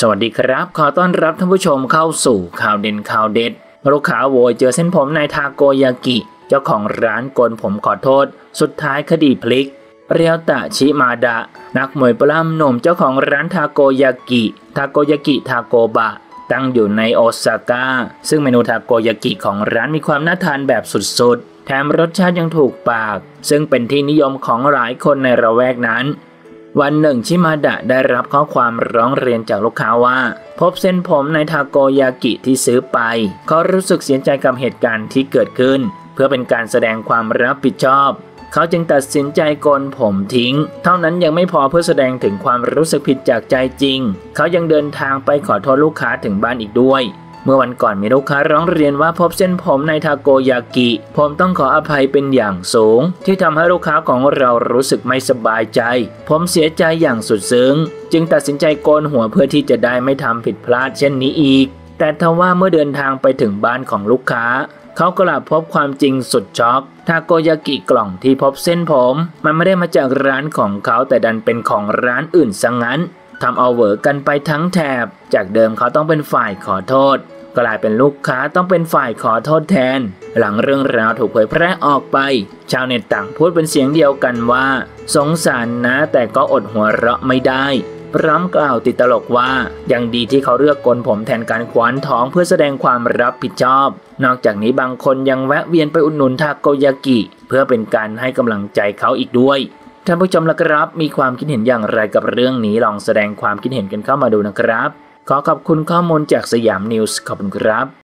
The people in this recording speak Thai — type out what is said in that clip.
สวัสดีครับ ขอต้อนรับท่านผู้ชมเข้าสู่ข่าวเด่นข่าวเด็ด ลูกค้าโวยเจอเส้นผมนายทาโกยากิ เจ้าของร้านโกนผมขอโทษ สุดท้ายคดีพลิก เรียวตะชิมาดะ นักมวยปล้ำหนุ่มเจ้าของร้านทาโกยากิ ทาโกยากิทาโกบะ ตั้งอยู่ในโอซาก้า ซึ่งเมนูทาโกยากิของร้านมีความน่าทานแบบสุดๆ แถมรสชาติยังถูกปาก ซึ่งเป็นที่นิยมของหลายคนในระแวกนั้น วันหนึ่งชิมาดะได้รับข้อความร้องเรียนจากลูกค้าว่า พบเส้นผมในทาโกยากิที่ซื้อไป เขารู้สึกเสียใจกับเหตุการณ์ที่เกิดขึ้น เพื่อเป็นการแสดงความรับผิดชอบ เขาจึงตัดสินใจโกนผมทิ้ง เท่านั้นยังไม่พอเพื่อแสดงถึงความรู้สึกผิดจากใจจริง เขายังเดินทางไปขอโทษลูกค้าถึงบ้านอีกด้วย เมื่อวันก่อนมีลูกค้าร้องเรียนว่าพบเส้นผมในทาโกยากิ ผมต้องขออภัยเป็นอย่างสูง ที่ทำให้ลูกค้าของเรารู้สึกไม่สบายใจ ผมเสียใจอย่างสุดซึ้ง จึงตัดสินใจโกนหัวเพื่อที่จะได้ไม่ทำผิดพลาดเช่นนี้อีก แต่ทว่าเมื่อเดินทางไปถึงบ้านของลูกค้าเขากลับพบความจริงสุดช็อก ทาโกยากิกล่องที่พบเส้นผม มันไม่ได้มาจากร้านของเขาแต่ดันเป็นของร้านอื่นซะงั้นทำเอาเหวอกันไปทั้งแถบ จากเดิมเขาต้องเป็นฝ่ายขอโทษ กลายเป็นลูกค้าต้องเป็นฝ่ายขอโทษแทน หลังเรื่องราวถูกเผยแพร่ออกไป ชาวเน็ตต่างพูดเป็นเสียงเดียวกันว่า สงสารนะแต่ก็อดหัวเราะไม่ได้ พร้อมกล่าวติดตลกว่า ยังดีที่เขาเลือกกนผมแทนการขวานท้องเพื่อแสดงความรับผิดชอบ นอกจากนี้บางคนยังแวะเวียนไปอุดหนุนทาโกยากิ เพื่อเป็นการให้กำลังใจเขาอีกด้วยท่านผู้ชมละครับ มีความคิดเห็นอย่างไรกับเรื่องนี้ลองแสดงความคิดเห็นกันเข้ามาดูนะครับ ขอขอบคุณข้อมูลจากสยามนิวส์ขอบคุณครับ